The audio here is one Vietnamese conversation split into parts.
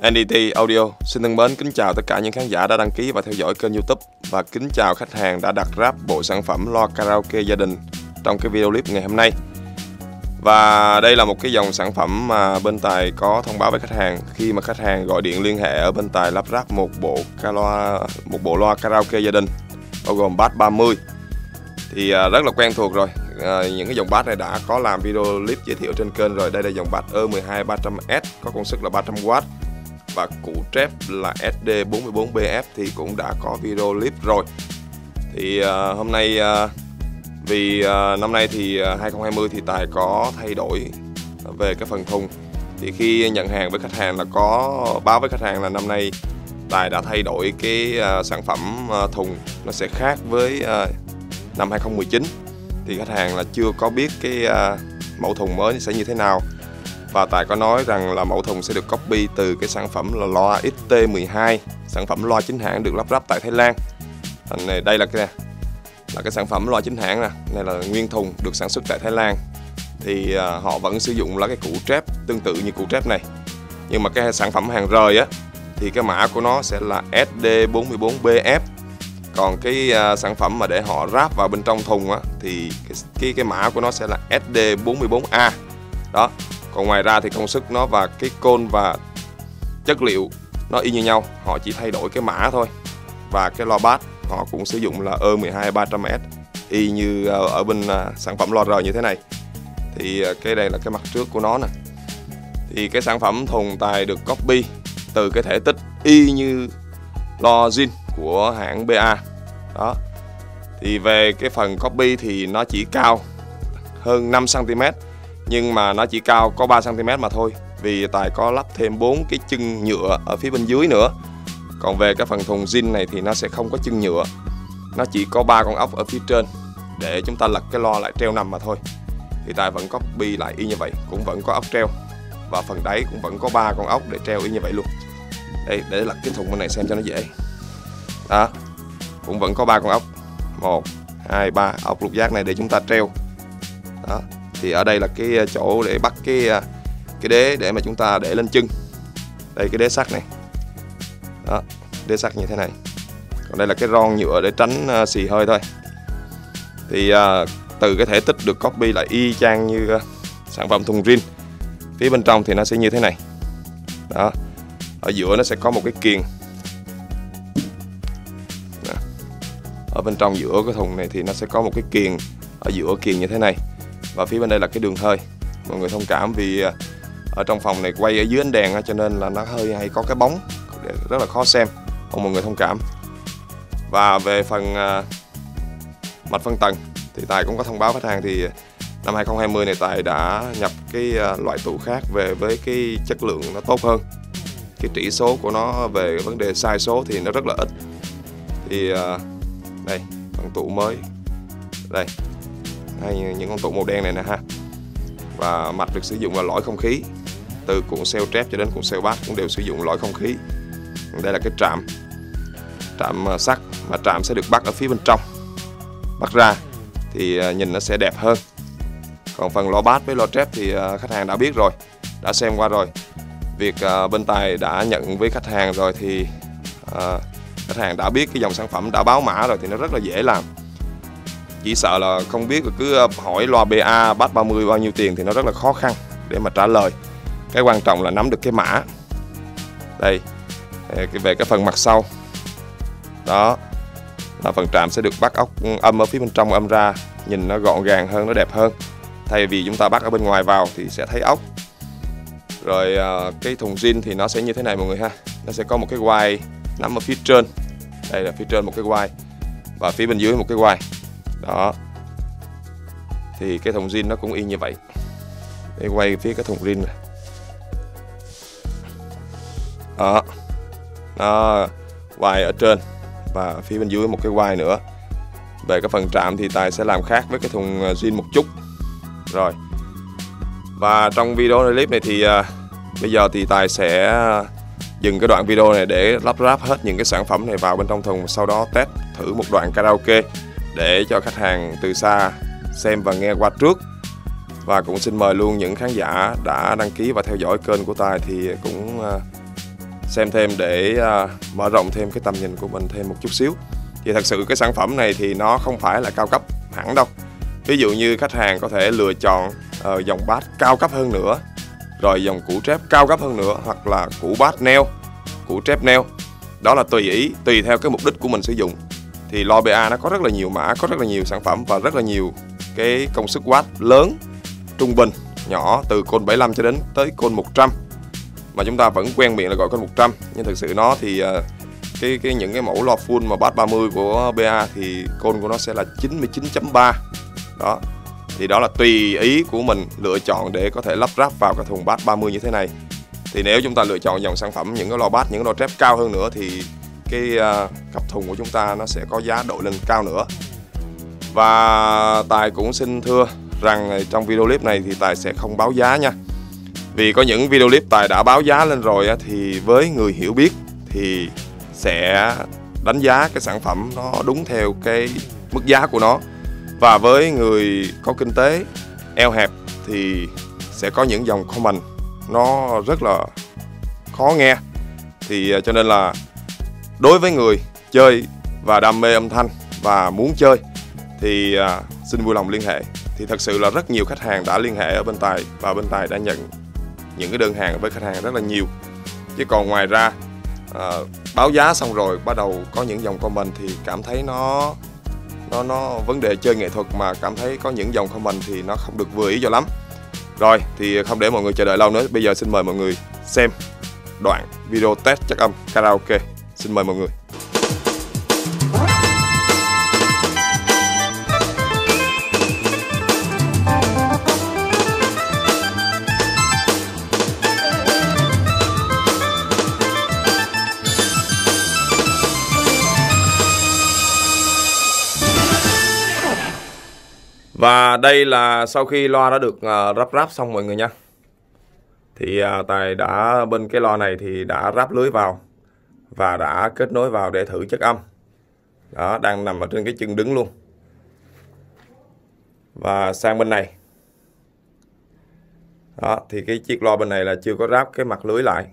NDT Audio xin thân mến kính chào tất cả những khán giả đã đăng ký và theo dõi kênh YouTube. Và kính chào khách hàng đã đặt ráp bộ sản phẩm loa karaoke gia đình trong cái video clip ngày hôm nay. Và đây là một cái dòng sản phẩm mà bên Tài có thông báo với khách hàng. Khi mà khách hàng gọi điện liên hệ ở bên Tài lắp ráp một bộ loa một bộ loa karaoke gia đình bao gồm bass 30 thì à, rất là quen thuộc rồi. À, những cái dòng bass này đã có làm video clip giới thiệu trên kênh rồi. Đây là dòng bass E12 300S có công suất là 300W và cụ trép là SD44BF thì cũng đã có video clip rồi. Thì uh, hôm nay uh, vì uh, năm nay thì uh, 2020 thì Tài có thay đổi về cái phần thùng. Thì khi nhận hàng với khách hàng là có báo với khách hàng là năm nay Tài đã thay đổi cái uh, sản phẩm uh, thùng. Nó sẽ khác với uh, năm 2019 thì khách hàng là chưa có biết cái uh, mẫu thùng mới sẽ như thế nào và Tài có nói rằng là mẫu thùng sẽ được copy từ cái sản phẩm là loa XT12 sản phẩm loa chính hãng được lắp ráp tại Thái Lan. Này đây là cái là cái sản phẩm loa chính hãng nè này là nguyên thùng được sản xuất tại Thái Lan. Thì à, họ vẫn sử dụng là cái củ trép tương tự như củ trép này. Nhưng mà cái sản phẩm hàng rời á thì cái mã của nó sẽ là SD44BF còn cái à, sản phẩm mà để họ ráp vào bên trong thùng á thì cái cái, cái mã của nó sẽ là SD44A đó còn ngoài ra thì công suất nó và cái côn và chất liệu nó y như nhau. Họ chỉ thay đổi cái mã thôi. Và cái loa bass họ cũng sử dụng là E12 300S y như ờ, ở bên ờ, sản phẩm loa rời như thế này. Thì ờ, cái đây là cái mặt trước của nó nè. Thì cái sản phẩm thùng tài được copy từ cái thể tích y như lo zin của hãng BA đó. Thì về cái phần copy thì nó chỉ cao hơn 5 cm nhưng mà nó chỉ cao có 3 cm mà thôi, vì tài có lắp thêm bốn cái chân nhựa ở phía bên dưới nữa. Còn về cái phần thùng zin này thì nó sẽ không có chân nhựa. Nó chỉ có ba con ốc ở phía trên, để chúng ta lật cái lo lại treo nằm mà thôi. Thì tài vẫn copy lại y như vậy, cũng vẫn có ốc treo. Và phần đáy cũng vẫn có ba con ốc để treo y như vậy luôn. Đây, để lật cái thùng bên này xem cho nó dễ. Đó, cũng vẫn có ba con ốc. Một, hai, ba, ốc lục giác này để chúng ta treo. Đó thì ở đây là cái ờ, chỗ để bắt cái ờ, cái đế để mà chúng ta để lên chân. Đây cái đế sắt này. Đó đế sắt như thế này. Còn đây là cái ron nhựa để tránh uh, xì hơi thôi. Thì uh, từ cái thể tích được copy lại y chang như uh, sản phẩm thùng rin. Phía bên trong thì nó sẽ như thế này. Đó ở giữa nó sẽ có một cái kiềng. Ở bên trong giữa cái thùng này thì nó sẽ có một cái kiềng. Ở giữa kiềng như thế này và phía bên đây là cái đường hơi. Mọi người thông cảm vì à, ở trong phòng này quay ở dưới ánh đèn cho nên là nó hơi hay có cái bóng rất là khó xem. Mong mọi người thông cảm. Và về phần à, mặt phân tầng, thì Tài cũng có thông báo khách hàng thì năm 2020 này Tài đã nhập cái à, loại tủ khác về với cái chất lượng nó tốt hơn. Cái chỉ số của nó về vấn đề sai số thì nó rất là ít. Thì đây, phần tủ mới. Đây hay những con tụ màu đen này nè ha. Và mạch được sử dụng là lõi không khí. Từ cuộn xeo trép cho đến cuộn xeo bát cũng đều sử dụng lõi không khí. Đây là cái trạm trạm à, sắt mà trạm sẽ được bắt ở phía bên trong. Bắt ra thì à, nhìn nó sẽ đẹp hơn. Còn phần loa bát với loa trép thì à, khách hàng đã biết rồi, đã xem qua rồi. Việc bên tài đã nhận với khách hàng rồi thì khách hàng đã biết cái dòng sản phẩm đã báo mã rồi thì nó rất là dễ làm chỉ sợ là không biết cứ ờ, hỏi loa BA bát 30 bao nhiêu tiền thì nó rất là khó khăn để mà trả lời. Cái quan trọng là nắm được cái mã. Đây ờ, về cái phần mặt sau. Đó, là phần trạm sẽ được bắt ốc ừ, âm ở phía bên trong âm ra, nhìn nó gọn gàng hơn, nó đẹp hơn. Thay vì chúng ta bắt ở bên ngoài vào thì sẽ thấy ốc. Rồi ờ, cái thùng zin thì nó sẽ như thế này mọi người ha. Nó sẽ có một cái quai nằm ở phía trên. Đây là phía trên một cái quai và phía bên dưới một cái quai đó. Thì cái thùng zin nó cũng y như vậy. Để quay phía cái thùng zin này. Đó. Nó quai ở trên và phía bên dưới một cái quai nữa. Về cái phần trạm thì tài sẽ làm khác với cái thùng à, zin một chút. Rồi. Và trong video clip này thì uh, bây giờ thì tài sẽ à, dừng cái đoạn video này để lắp ráp hết những cái sản phẩm này vào bên trong thùng sau đó test thử một đoạn karaoke để cho khách hàng từ xa xem và nghe qua trước. Và cũng xin mời luôn những khán giả đã đăng ký và theo dõi kênh của Tài thì cũng à, xem thêm để à, mở rộng thêm cái tầm nhìn của mình thêm một chút xíu. Thì thật sự cái sản phẩm này thì nó không phải là cao cấp hẳn đâu. Ví dụ như khách hàng có thể lựa chọn ờ, dòng bát cao cấp hơn nữa, rồi dòng củ trép cao cấp hơn nữa, hoặc là củ bát neo, củ trép neo. Đó là tùy ý, tùy theo cái mục đích của mình sử dụng thì lo BA nó có rất là nhiều mã, có rất là nhiều sản phẩm và rất là nhiều cái công suất watt lớn, trung bình, nhỏ, từ côn 75 cho đến tới côn 100 mà chúng ta vẫn quen miệng là gọi côn 100 nhưng thực sự nó thì ờ, cái cái những cái mẫu lo full mà bát 30 của BA thì côn của nó sẽ là 99.3 đó, thì đó là tùy ý của mình lựa chọn để có thể lắp ráp vào cái thùng bát 30 như thế này. Thì nếu chúng ta lựa chọn dòng sản phẩm, những cái lo bát những cái loa trap cao hơn nữa thì cái uh, cặp thùng của chúng ta nó sẽ có giá đội lên cao nữa. Và tài cũng xin thưa rằng trong video clip này thì tài sẽ không báo giá nha. Vì có những video clip tài đã báo giá lên rồi thì với người hiểu biết thì sẽ đánh giá cái sản phẩm nó đúng theo cái mức giá của nó. Và với người có kinh tế eo hẹp thì sẽ có những dòng comment nó rất là khó nghe. Thì à, cho nên là đối với người chơi và đam mê âm thanh và muốn chơi thì à, xin vui lòng liên hệ. Thì thật sự là rất nhiều khách hàng đã liên hệ ở bên tài và bên tài đã nhận những cái đơn hàng với khách hàng rất là nhiều. Chứ còn ngoài ra à, báo giá xong rồi bắt đầu có những dòng comment thì cảm thấy nó nó nó vấn đề chơi nghệ thuật mà cảm thấy có những dòng comment thì nó không được vừa ý cho lắm. Rồi thì không để mọi người chờ đợi lâu nữa. Bây giờ xin mời mọi người xem đoạn video test chất âm karaoke xin mời mọi người. Và đây là sau khi loa đã được ờ, ráp ráp xong mọi người nha. Thì ờ, Tài đã, bên cái loa này thì đã ráp lưới vào. Và đã kết nối vào để thử chất âm. Đó, đang nằm ở trên cái chân đứng luôn. Và sang bên này. Đó, thì cái chiếc loa bên này là chưa có ráp cái mặt lưới lại.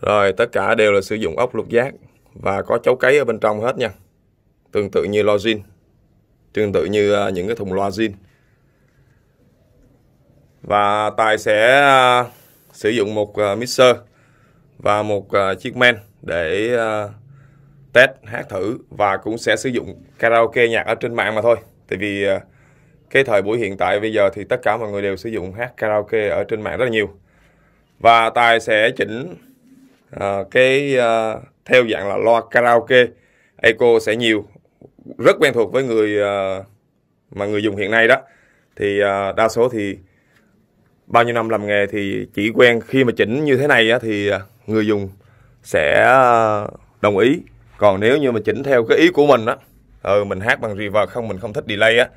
Rồi, tất cả đều là sử dụng ốc lục giác Và có chấu cấy ở bên trong hết nha. Tương tự như loa zin. Tương tự như à, những cái thùng loa zin. Và tài sẽ à, sử dụng một à, mixer và một à, chiếc men để à, test hát thử và cũng sẽ sử dụng karaoke nhạc ở trên mạng mà thôi. Tại vì cái thời buổi hiện tại bây giờ thì tất cả mọi người đều sử dụng hát karaoke ở trên mạng rất là nhiều. Và tài sẽ chỉnh uh, cái uh, theo dạng là loa karaoke. Echo sẽ nhiều rất quen thuộc với người uh, mà người dùng hiện nay đó. Thì uh, đa số thì bao nhiêu năm làm nghề thì chỉ quen khi mà chỉnh như thế này á, thì à, người dùng sẽ à, đồng ý. Còn nếu như mà chỉnh theo cái ý của mình á ừ, mình hát bằng reverb không mình không thích delay á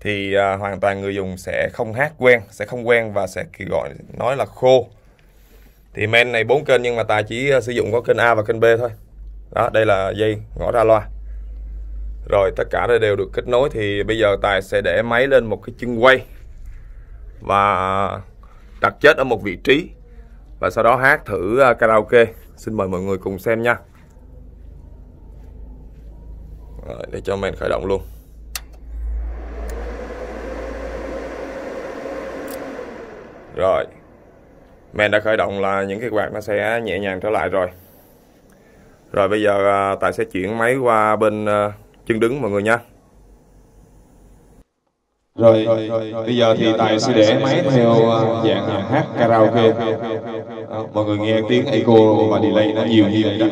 thì à, hoàn toàn người dùng sẽ không hát quen sẽ không quen và sẽ gọi nói là khô. Thì men này bốn kênh nhưng mà tài chỉ à, sử dụng có kênh A và kênh B thôi. Đó đây là dây ngõ ra loa. Rồi tất cả đều được kết nối thì bây giờ Tài sẽ để máy lên một cái chân quay và đặt chết ở một vị trí và sau đó hát thử à, karaoke. Xin mời mọi người cùng xem nha. Rồi, để cho men khởi động luôn. Rồi. Men đã khởi động là những cái quạt nó sẽ nhẹ nhàng trở lại rồi. Rồi bây giờ à, Tài sẽ chuyển máy qua bên à, chân đứng mọi người nha rồi, rồi, rồi, bây giờ thì tài sẽ để máy theo à, dạng hát karaoke. Ờ, mọi người nghe tiếng echo và delay nó nhiều như vậy đó.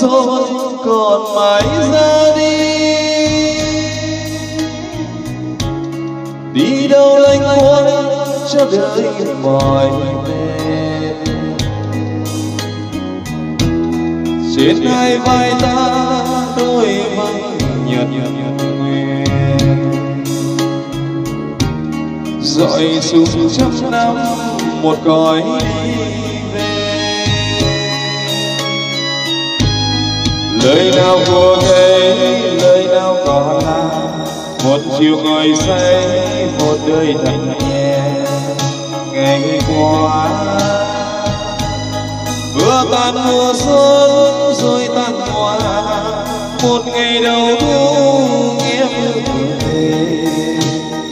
Rồi còn mãi ra đi. Đi đâu lanh quanh cho đời mỏi mệt trên hai vai ta, đôi vầng nhật nguyện. Dọi xuống trăm năm, một cõi đi. Lời nào của ngày, lời nào còn là một chiều ngồi say một đời thật nhẹ. Ngày qua vừa tan mùa xuân rồi tan hoa. Một ngày đầu thu nghĩa mưa về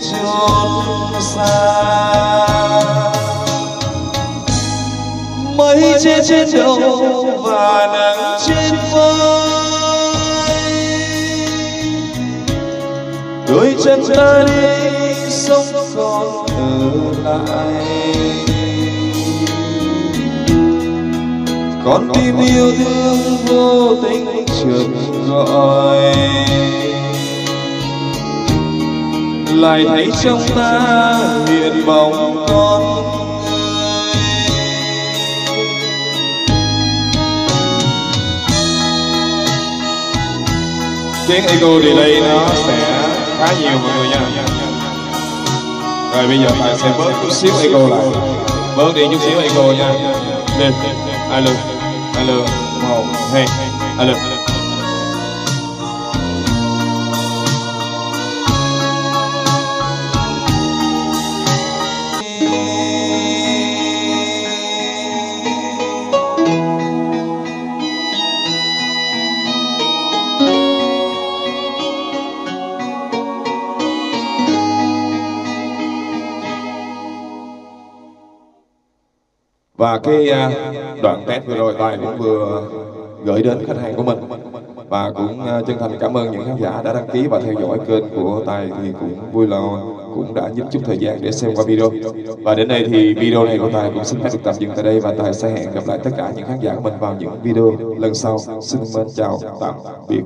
chốn xa. Mây che trên đầu và nắng chân ta đi sống còn ở lại. Con tim yêu thương vô tình chợt gọi. Lại thấy trong ta hiện bóng con tiếng echo delay nó sẽ khá nhiều mọi người nha. Rồi, bây giờ bạn sẽ bớt chút xíu echo lại. Bớt đi chút xíu echo nha. Lên. Alo. Alo. Một, hai. Alo. Và cái à, đoạn test vừa rồi tài cũng vừa gửi đến khách hàng của mình. Và cũng à, chân thành cảm ơn những khán giả đã đăng ký và theo dõi kênh của tài thì cũng vui lòng, cũng đã giúp chút thời gian để xem qua video. Và đến đây thì video này của tài cũng xin phép được tạm dừng tại đây và tài sẽ hẹn gặp lại tất cả những khán giả của mình vào những video lần sau. Xin mến chào, tạm biệt.